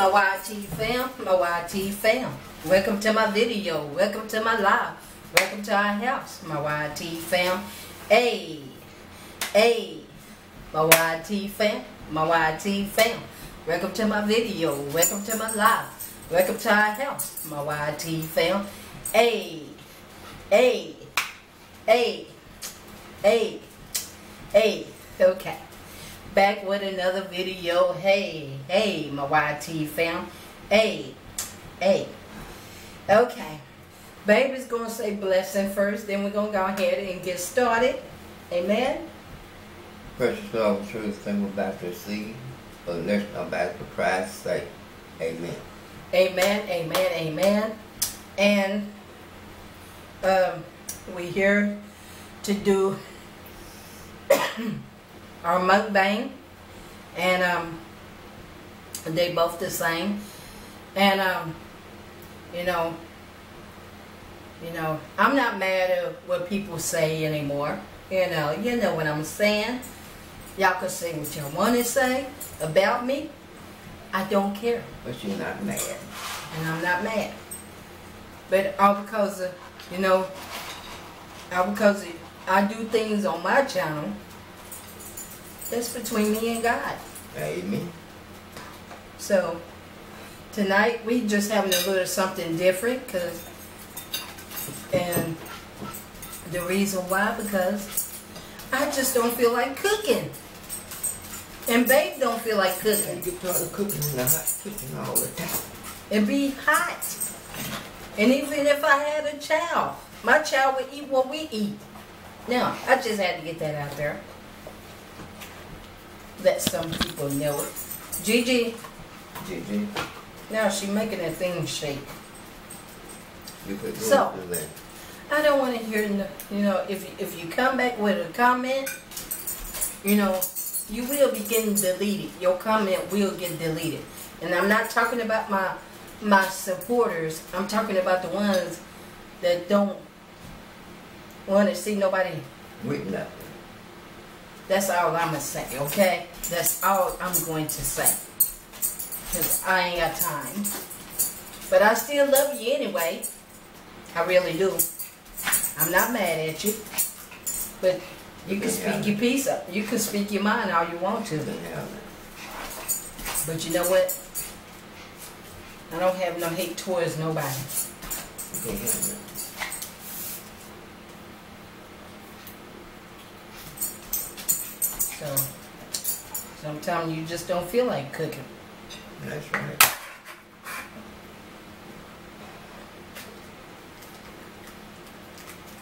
my YT fam, my YT fam. Welcome to my video. Welcome to my live. Welcome to our house, my YT fam. Hey, hey, my YT fam, my YT fam. Welcome to my video. Welcome to my live. Welcome to our house, my YT fam. Hey, hey, hey, hey, hey. Okay back with another video. Hey, hey, my YT fam. Hey, hey. Okay. Baby's going to say blessing first, then we're going to go ahead and get started. Amen. Precious Lord, truth, thing we're about to receive. But let's come back to Christ, say amen. Amen, amen, amen. And um, we're here to do our mukbang and um they both the same. And um you know you know i'm not mad at what people say anymore. You know you know what i'm saying? Y'all can say what y'all want to say about me. I don't care. But you're not mad. And i'm not mad. But all because of you know all because i do things on my channel that's between me and God. Amen. So tonight we just having a little something different because and the reason why because I just don't feel like cooking. And babe don't feel like cooking. You get tired of cooking in the hot kitchen all the time. It be hot. And even if I had a child, my child would eat what we eat. Now, I just had to get that out there let some people know it. Gigi. Gigi. Now she making that thing shake. You could go so, that. I don't want to hear, you know, if, if you come back with a comment, you know, you will be getting deleted. Your comment will get deleted. And I'm not talking about my my supporters. I'm talking about the ones that don't want to see nobody with nothing. That's all I'm going to say, okay? That's all I'm going to say. Because I ain't got time. But I still love you anyway. I really do. I'm not mad at you. But you can speak your piece up. You can speak your mind all you want to. But you know what? I don't have no hate towards nobody. So sometimes you just don't feel like cooking. That's right.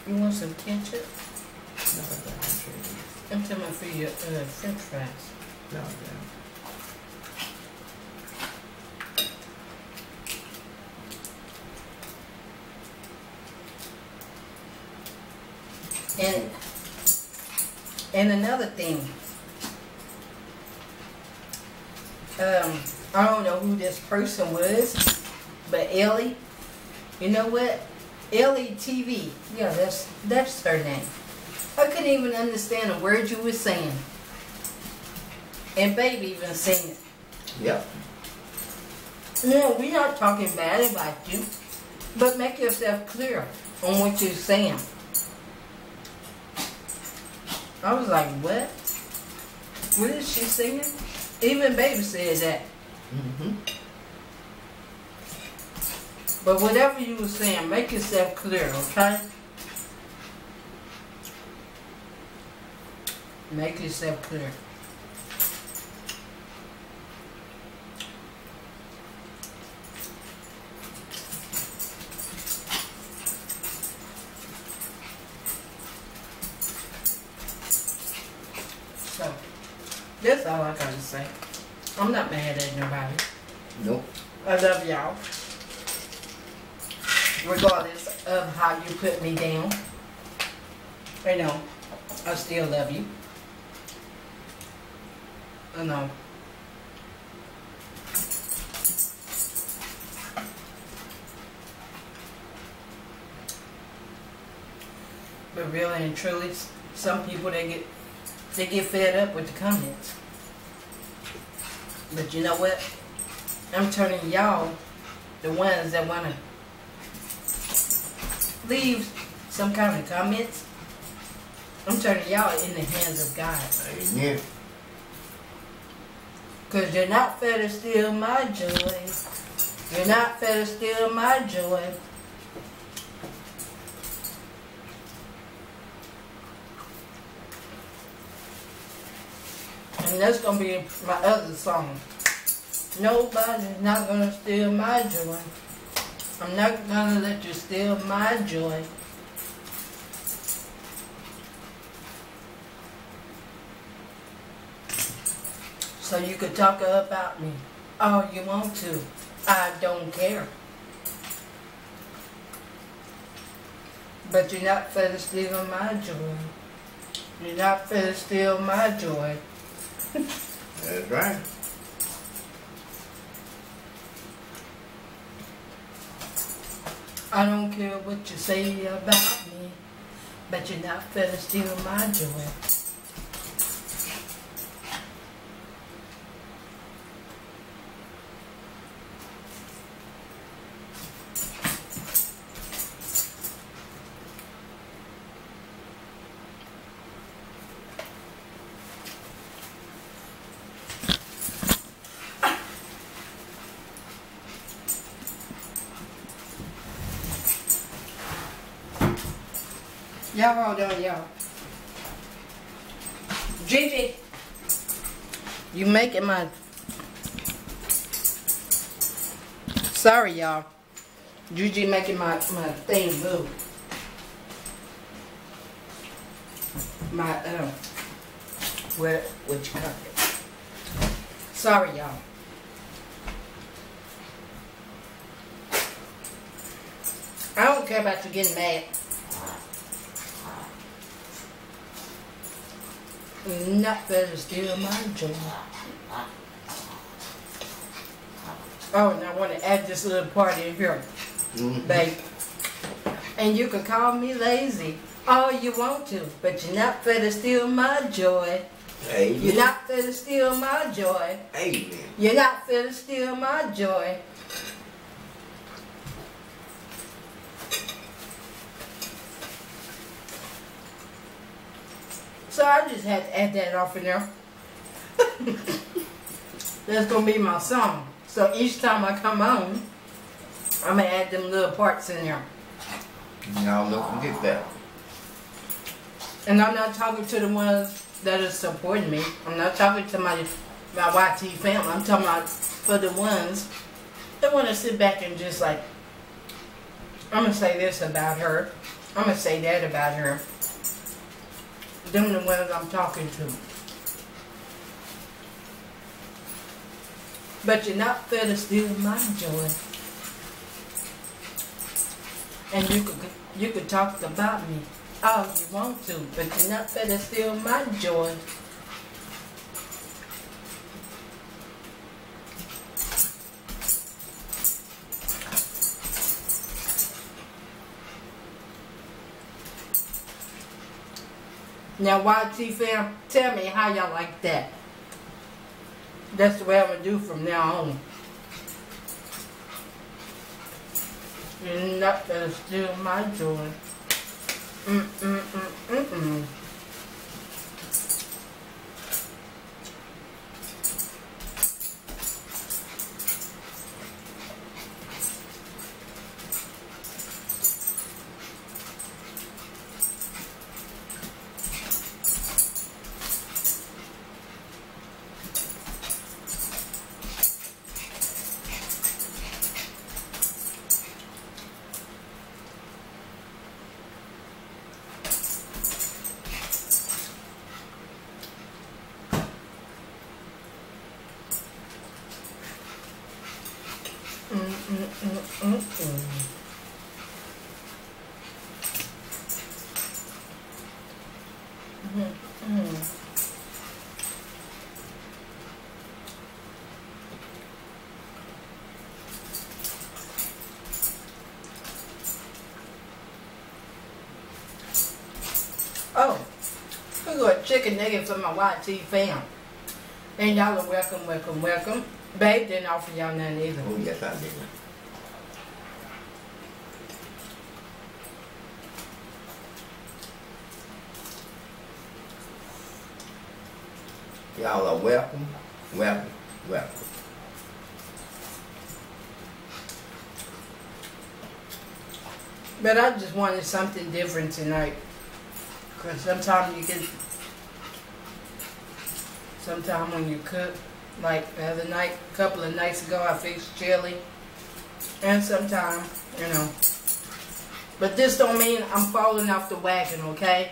You want some ketchup? No, I don't. I'm talking for your uh, french fries. No, no. And and another thing, um, I don't know who this person was, but Ellie, you know what? Ellie TV, yeah, that's that's her name. I couldn't even understand a word you were saying. And baby even saying it. Yep. No, we're not talking bad about you, but make yourself clear on what you're saying. I was like, what? What is she singing? Even baby said that. Mm-hmm. But whatever you were saying, make yourself clear, okay? Make yourself clear. So, that's all I gotta say. I'm not mad at nobody. Nope. I love y'all. Regardless of how you put me down. I know. I still love you. I know. But really and truly, some people they get they get fed up with the comments. But you know what? I'm turning y'all, the ones that want to leave some kind of comments, I'm turning y'all in the hands of God. Amen. Because you're not fair to steal my joy. You're not fair to steal my joy. And that's going to be my other song. Nobody's not going to steal my joy. I'm not going to let you steal my joy. So you could talk about me all you want to. I don't care. But you're not fit to steal my joy. You're not fit to steal my joy. That's right. I don't care what you say about me, but you're not to steal my joy. Y'all hold on, y'all. Gigi, you making my. Sorry, y'all. Gigi making my, my thing move. My, um, where, what you call it? Sorry, y'all. I don't care about you getting mad. Not better steal my joy. Oh, and I want to add this little part in here, Mhm. babe. And you can call me lazy all you want to, but you're not finna steal my joy. Amen. You're not finna steal my joy. Amen. You're not finna steal my joy. I just had to add that off in there. That's gonna be my song. So each time I come on, I'm gonna add them little parts in there. Now look and get that. And I'm not talking to the ones that are supporting me. I'm not talking to my my YT family. I'm talking about for the ones that want to sit back and just like, I'm gonna say this about her. I'm gonna say that about her. Them the ones I'm talking to. But you're not fair to steal my joy. And you could you could talk about me all you want to, but you're not fair to steal my joy. Now, YT fam, tell me how y'all like that. That's the way I'm gonna do from now on. Not gonna steal my joy. Mm, mm, mm, mm Oh, we got chicken nuggets for my YT fam. And y'all are welcome, welcome, welcome. Babe didn't offer y'all nothing either. Oh, yes, I did. Y'all are welcome, welcome, welcome. But I just wanted something different tonight. Because sometimes you get. Sometimes when you cook, like the other night, a couple of nights ago, I fixed chili. And sometimes, you know. But this don't mean I'm falling off the wagon, okay?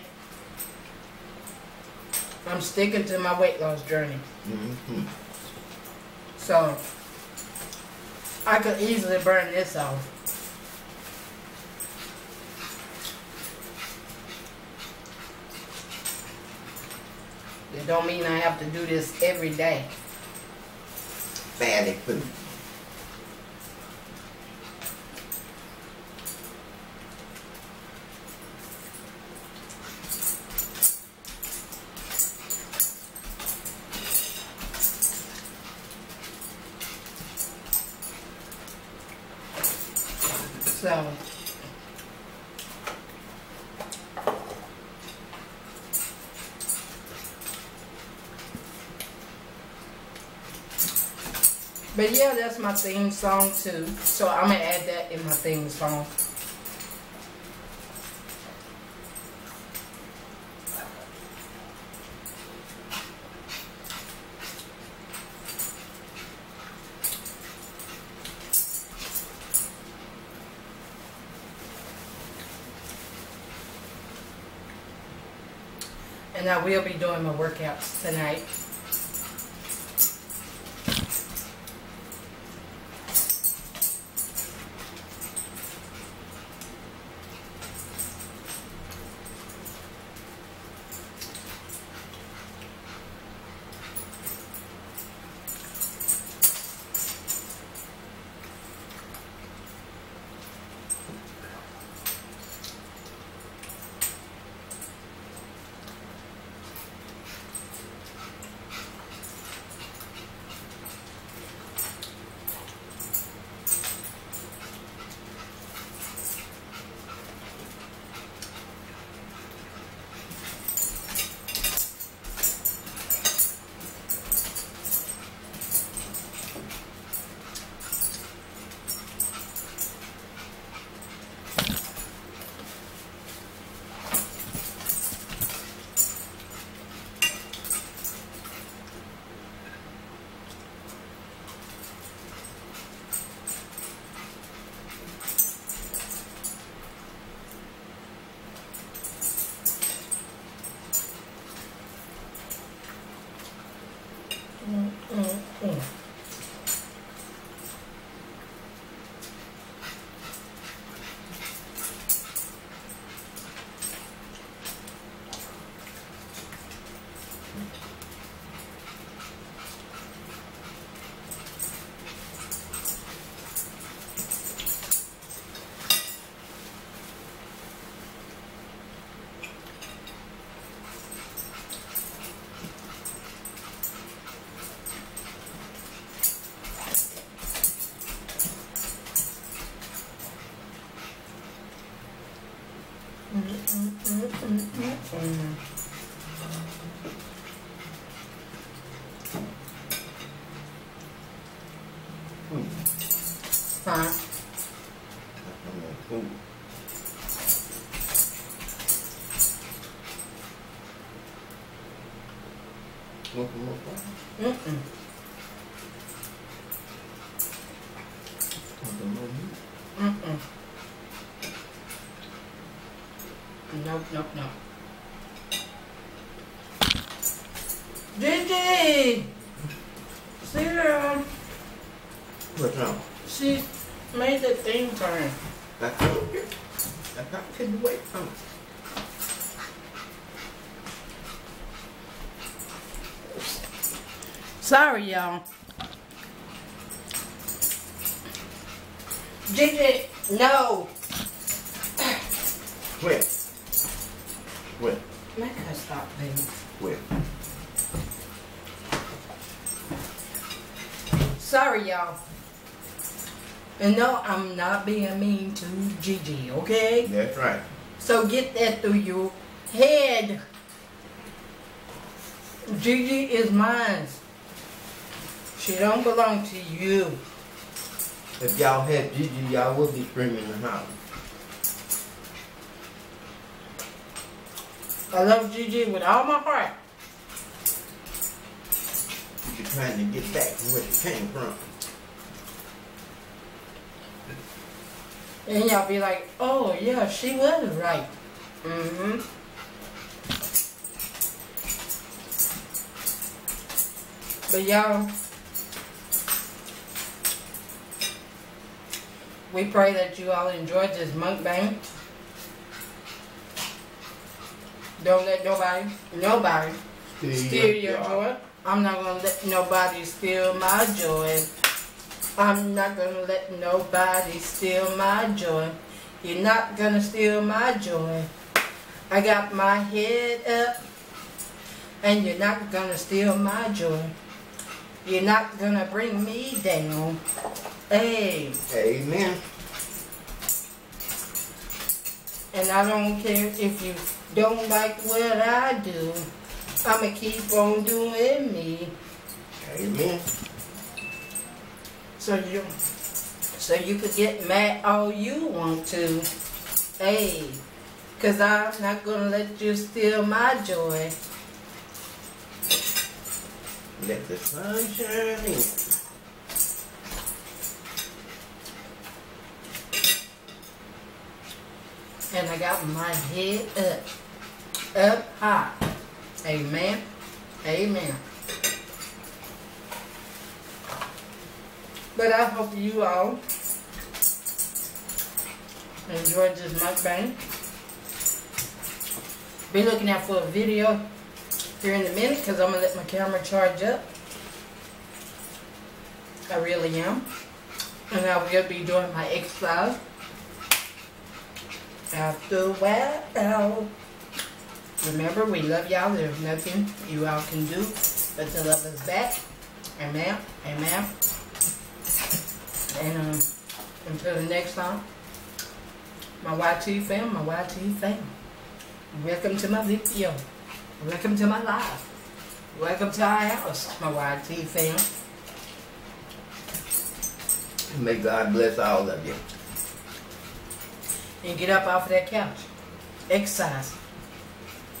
I'm sticking to my weight loss journey. Mm-hmm. So, I could easily burn this off. It don't mean I have to do this every day. Fatty food. So, but yeah, that's my theme song too. So I'm gonna add that in my theme song. And I will be doing my workouts tonight. Look. Mm-mm. Mm-mm. Nope, nope, nope. Gigi! See there? What's wrong? She made the thing turn. Told you. I couldn't wait for Sorry, y'all. Gigi, no. Where? Where? Make her stop, baby. Where? Sorry, y'all. And no, I'm not being mean to Gigi, okay? That's right. So get that through your head. Gigi is mine. She don't belong to you. If y'all had Gigi, y'all would be screaming the house. I love Gigi with all my heart. You're trying to get back to where she came from. And y'all be like, oh yeah, she was right. Mm-hmm. But y'all, we pray that you all enjoyed this mukbang. Don't let nobody, nobody steal your joy. I'm not gonna let nobody steal my joy. I'm not gonna let nobody steal my joy. You're not gonna steal my joy. I got my head up, and you're not gonna steal my joy. You're not gonna bring me down. Hey, Amen. and I don't care if you don't like what I do. I'ma keep on doing me. Amen. So you, so you could get mad all you want to. Hey, cause I'm not gonna let you steal my joy. Let the sun shine in. And I got my head up, up high. Amen. Amen. But I hope you all enjoyed this mukbang. Be looking out for a video here in a minute because I'm going to let my camera charge up. I really am. And I will be doing my exercise after a while. Remember, we love y'all. There's nothing you all can do but to love us back. Amen. Amen. And um, until the next time, my YT fam, my YT fam, welcome to my video. Welcome to my life. Welcome to our house, my YT fam. May God bless all of you. And get up off of that couch. Exercise.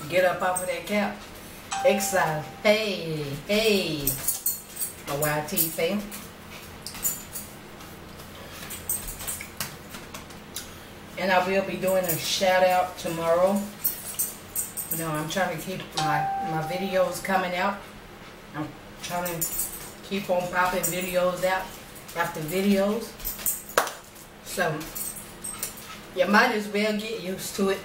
Get up off of that couch. Exercise. Hey, hey, my YT fam. And I will be doing a shout out tomorrow. You know, I'm trying to keep my, my videos coming out. I'm trying to keep on popping videos out after videos. So, you might as well get used to it.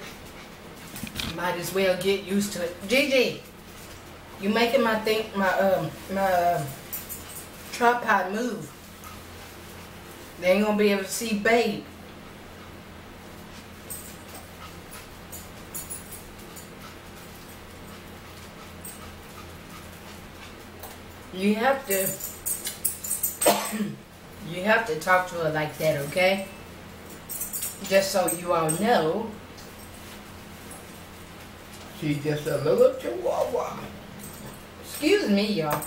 You might as well get used to it. Gigi, you making my think my um my uh, tripod move. They ain't gonna be able to see babe. You have to you have to talk to her like that, okay? Just so you all know. She's just a little chihuahua. Excuse me, y'all.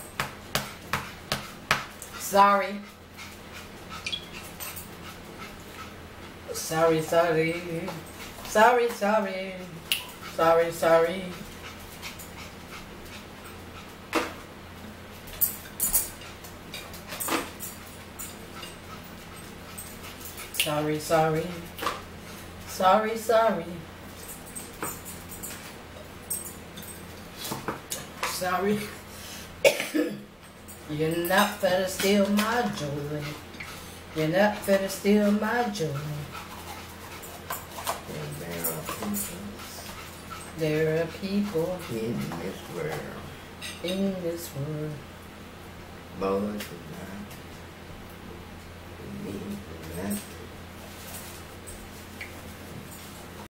Sorry. Sorry, sorry. Sorry, sorry. Sorry, sorry. Sorry, sorry. Sorry, sorry. Sorry. You're not finna steal my joy. You're not finna steal my joy. There are people There are people in this world. in this world. Boys and